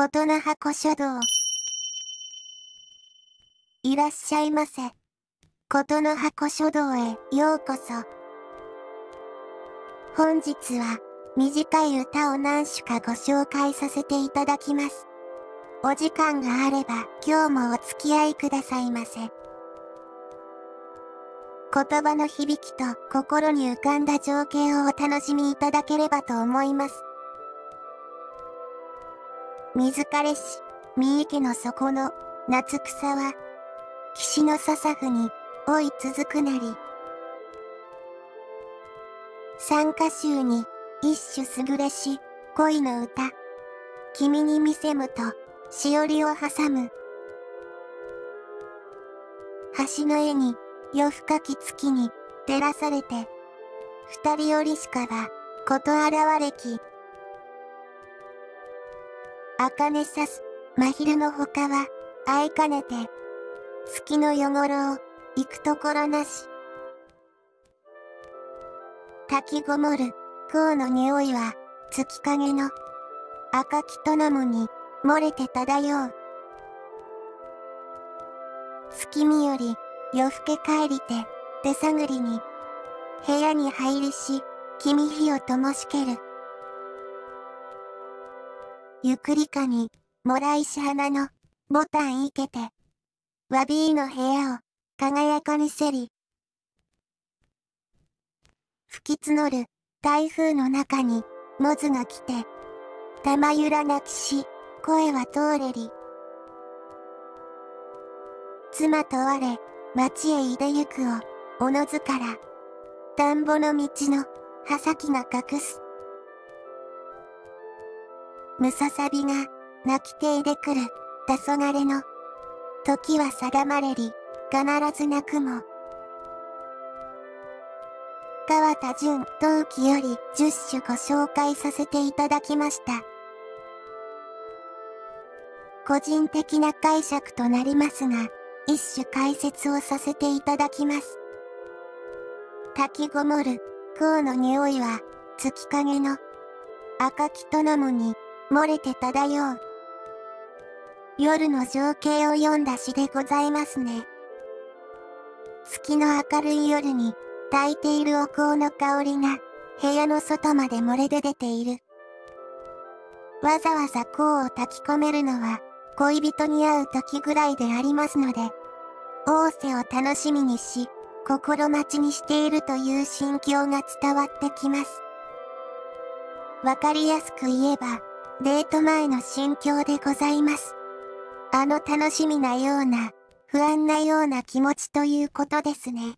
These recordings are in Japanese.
琴の葉古書道。いらっしゃいませ。琴の葉古書道へようこそ。本日は短い歌を何首かご紹介させていただきます。お時間があれば今日もお付き合いくださいませ。言葉の響きと心に浮かんだ情景をお楽しみいただければと思います。水枯れし、三池の底の夏草は、岸の笹譜に追い続くなり。参加集に一種優れし恋の歌。君に見せむとしおりを挟む。橋の絵に夜深き月に照らされて、二人よりしかはこと現れき。茜さす、真昼のほかは、あいかねて、月の汚ろを、行くところなし。炊きごもる、香の匂いは、月影の、赤きとなむに、漏れて漂う。月見より、夜更け帰りて、手探りに、部屋に入りし、君火を灯しける。ゆっくりかに、もらいし花の、ボタンいけて、わびーの部屋を、輝かにせり。吹き募る、台風の中に、モズが来て、玉ゆら泣きし、声は通れり。妻と我、町へいでゆくを、おのずから、田んぼの道の、葉先が隠す。ムササビが、泣きていでくる、黄昏の、時は定まれり、必ず泣くも。川田淳陶器より10種ご紹介させていただきました。個人的な解釈となりますが、一種解説をさせていただきます。炊きごもる、香の匂いは、月影の赤きとなむに、漏れて漂う。夜の情景を読んだ詩でございますね。月の明るい夜に、炊いているお香の香りが、部屋の外まで漏れ出ている。わざわざ香を炊き込めるのは、恋人に会う時ぐらいでありますので、仰せを楽しみにし、心待ちにしているという心境が伝わってきます。わかりやすく言えば、デート前の心境でございます。あの楽しみなような、不安なような気持ちということですね。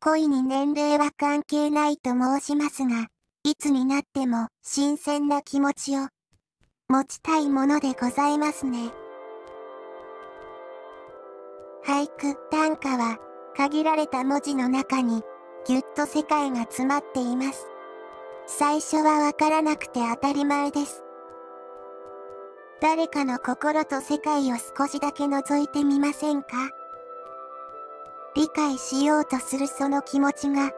恋に年齢は関係ないと申しますが、いつになっても新鮮な気持ちを持ちたいものでございますね。俳句、短歌は限られた文字の中にぎゅっと世界が詰まっています。最初はわからなくて当たり前です。誰かの心と世界を少しだけ覗いてみませんか？理解しようとするその気持ちが、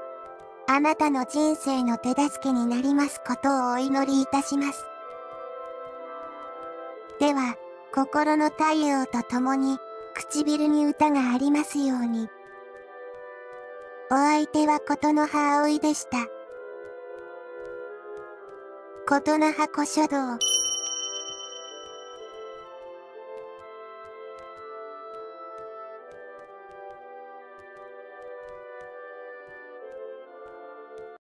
あなたの人生の手助けになりますことをお祈りいたします。では、心の太陽と共に、唇に歌がありますように。お相手は琴の葉葵でした。琴の箱書道。